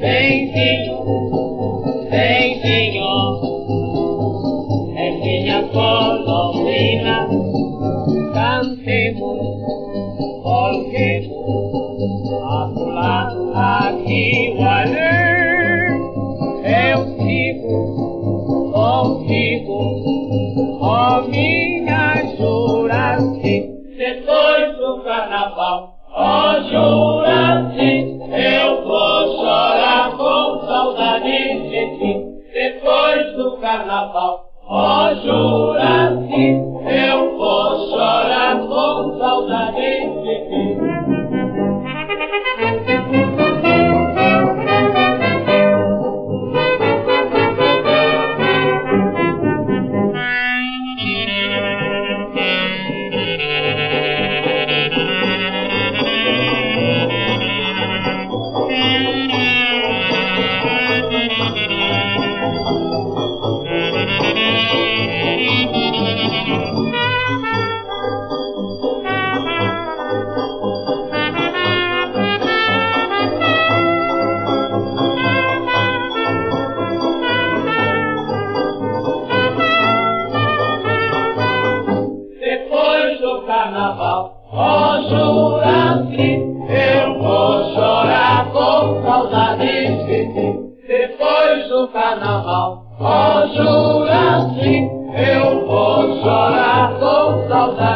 Vem, senhor, vem, senhor. é minha colombina. Cantemos, colguemos, a plata aqui o Eu sigo contigo, ó oh, minha juraci, depois do carnaval. carnaval. Ó oh, Juraci, eu vou chorar com saudade de ti, depois do carnaval. Ó oh, Juraci, eu vou chorar com saudade